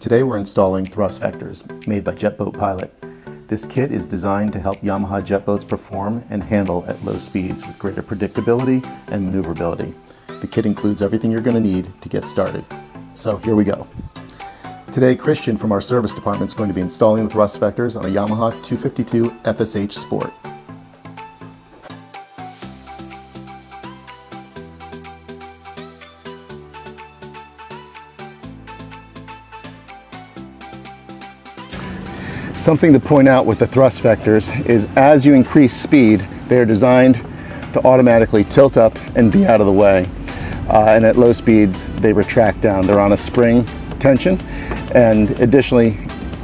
Today we're installing thrust vectors made by Jetboat Pilot. This kit is designed to help Yamaha jet boats perform and handle at low speeds with greater predictability and maneuverability. The kit includes everything you're going to need to get started. So here we go. Today Christian from our service department is going to be installing the thrust vectors on a Yamaha 252 FSH Sport. Something to point out with the thrust vectors is as you increase speed, they're designed to automatically tilt up and be out of the way. Uh, and at low speeds, they retract down. They're on a spring tension. And additionally,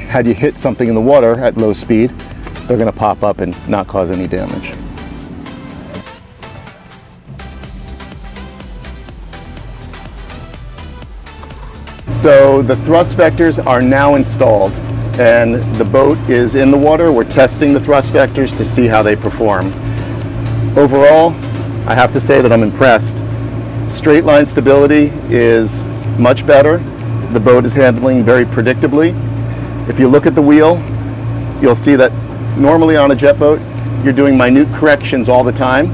had you hit something in the water at low speed, they're gonna pop up and not cause any damage. So the thrust vectors are now installed and the boat is in the water. We're testing the thrust vectors to see how they perform. Overall, I have to say that I'm impressed. Straight line stability is much better. The boat is handling very predictably. If you look at the wheel, you'll see that normally on a jet boat, you're doing minute corrections all the time.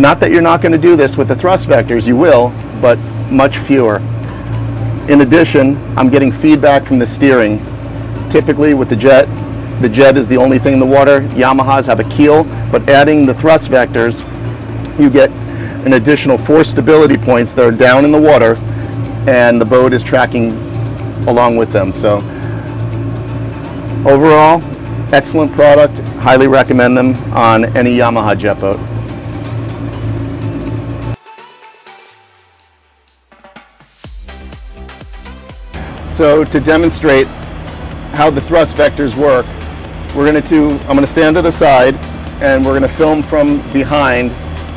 Not that you're not going to do this with the thrust vectors, you will, but much fewer. In addition, I'm getting feedback from the steering Typically with the jet, the jet is the only thing in the water. Yamahas have a keel, but adding the thrust vectors, you get an additional four stability points that are down in the water and the boat is tracking along with them. So overall, excellent product. Highly recommend them on any Yamaha jet boat. So to demonstrate how the thrust vectors work. We're going to, do, I'm going to stand to the side and we're going to film from behind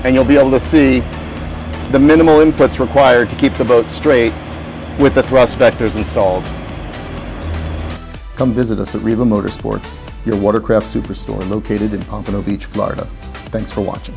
and you'll be able to see the minimal inputs required to keep the boat straight with the thrust vectors installed. Come visit us at Riva Motorsports, your watercraft superstore located in Pompano Beach, Florida. Thanks for watching.